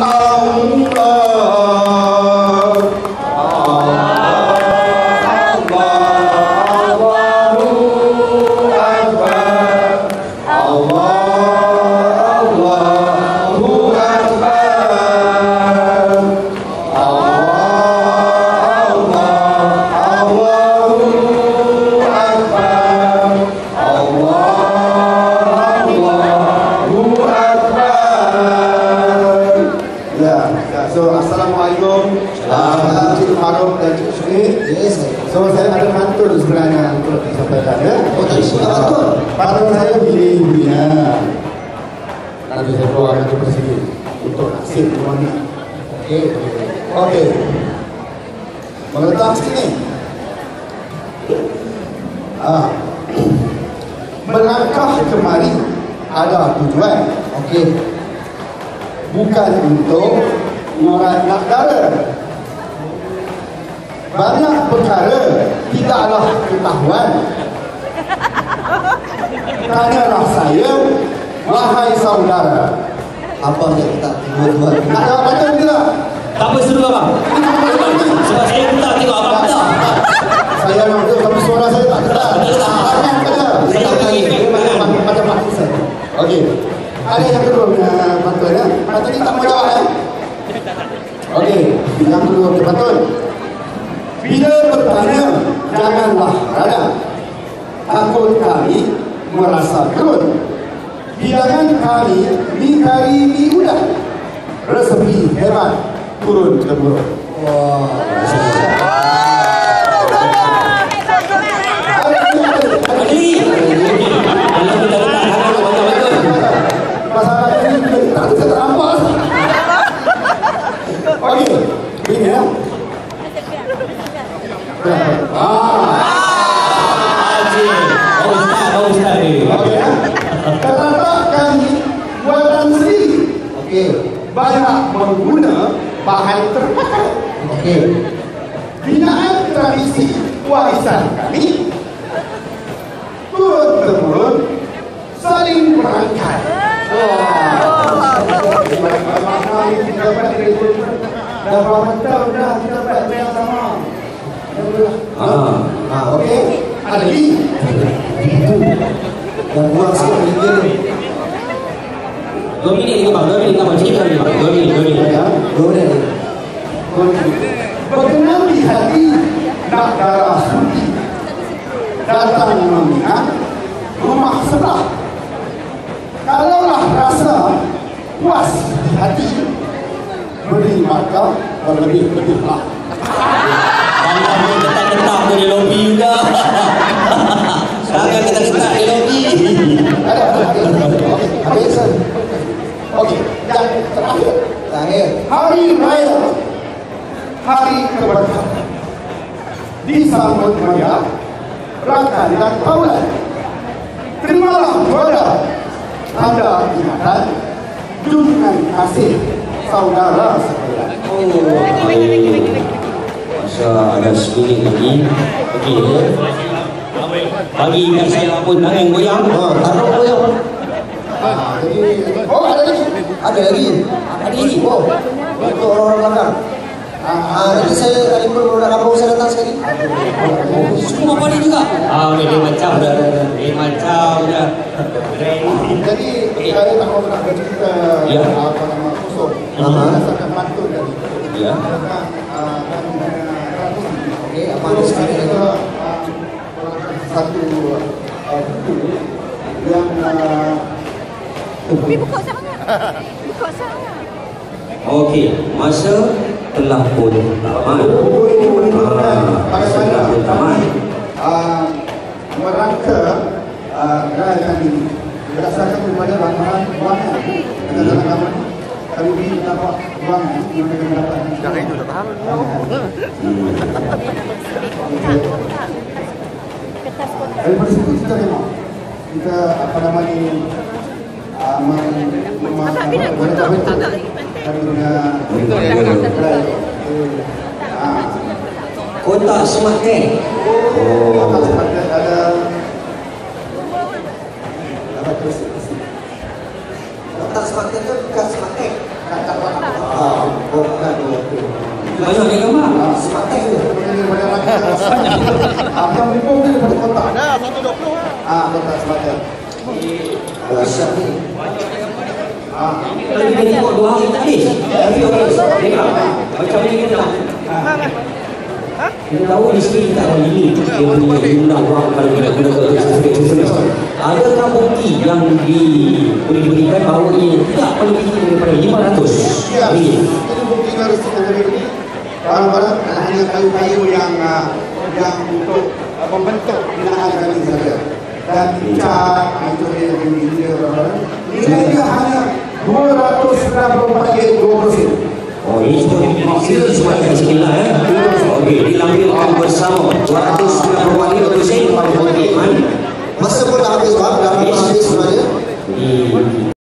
Ya, Yes, saya. So saya ada pantun sebenarnya untuk disampaikan ya Oh, sudah pantun. Pantun saya begini bunyinya Nanti saya keluarkan itu sedikit Untuk nasib semuanya Okey. Okey Meletak sini ah. Melangkah kemari ada tujuan Okey. bukan untuk orang nak dara. Banyak perkara tidaklah ketahuan. Tanyalah saya, wahai saudara. Apa yang kita buat-buat? Ada baca tidak? Tak apa seru abang. Sebab saya tak tengok abang tak. Saya nak betul tapi suara saya tak keras. Tangan kena. Saya tak lagi. Macam macam saya. Okey. Ada yang kedua uh, pantun ya. Pantun ni tak mau jawab ya. Okey, yang kedua pantun. Bila bertanya, janganlah rada. Takut kami merasa gerun. Bilangan kami mi kari mi udah. Resepi hebat turun temurun. Wah. Berdiri. Kalau kita letak tangan nak betul-betul. Masalah ini tak ada terampas. Okey, ini ya. Ah, start, baru start ni. okey ya. Terletak kami buatan sendiri. Okey. Banyak mengguna bahan terpakai. Okey. Binaan tradisi warisan kami turun temurun saling merangkai. Dah berapa tahun dah kita buat yang sama. Ah. Ah, Okey, ada lagi. Dan buang sikit minit ni. Dua minit ke bang? Dua minit ke bang? Sikit lagi bang. Dua minit, dua minit. Ya, Dua minit ni. berkenan di hati nak darah suci. Datang meminat rumah sebelah. Kalaulah rasa puas hati, beri maka berlebih-lebihlah. Tu di lobi juga. Sekarang kita ketak di lobi. Ada, ada. Okey, habis. Okey, yang terakhir. Terakhir. Hari Raya Hari Keberkahan Disambut meriah Rakan dan kaulan Terimalah kepada Tanda ingatan Junjungan kasih Saudara sekalian Oh. Seminit lagi. Okey. Bagi kat saya pun tangan goyang. Oh, taruh koyok. ah, Jadi Oh ada lagi Ada lagi. Ada lagi. Oh, untuk orang-orang belakang. Ah, nanti saya tadi pun nak kampung saya datang sekali. Semua pada juga. Ah, okey dia macam dah. Dia macam dah. Jadi saya tak mahu nak bercerita Ya. Apa nama kosong Aha. Berdasarkan pantun tadi Ya. Berdasarkan ah, kami punya tradisi. Ada sekali lagi? Ah, satu ah, buku yang ah, Tapi buka sangat. Buka sangat. Okey, masa telah pun tamat. buku ini menunjukkan Ah, pada saya pun tamat. ah, merangka ah, gerakan ini berdasarkan kepada ramalan kewangan kami ini dapat kewangan yang mereka dapat dah itu dah tahan. Daripada situ kita tengok kita apa nama ni uh, mem- mem- Tak bila apa- kotak apa- tak apa- tak lagi penting. kami tak sepatutnya tu bukan sepatutnya Ayo ni kamera. Sepatutnya. Abang ni pun dia pada kota. Dah satu dua puluh. Ah, kota sepatutnya. Rasa ni. Ah, tadi tengok dua hari tadi. Tapi orang ni? Macam ni kita. Ha? Kita tahu di sini kita ada ini. Dia punya undang orang kalau kita kena kerja sedikit. Adakah bukti yang diberikan bahawa ia tidak melebihi daripada 500 Ya, ringgit? ini bukti dari sekitar ini. Barang-barang hanya kayu-kayu yang ah, yang untuk ah, membentuk binaan kami saja. Dan cat, ah, itu dia yang dia barang-barang. Nilainya hanya 294 ringgit 20 sen. Oh, ini semua ini semua kat sini lah eh. Okey, dilampirkan bersama 290 wali untuk sen. Okey, man. Masa pun dah habis bang, dah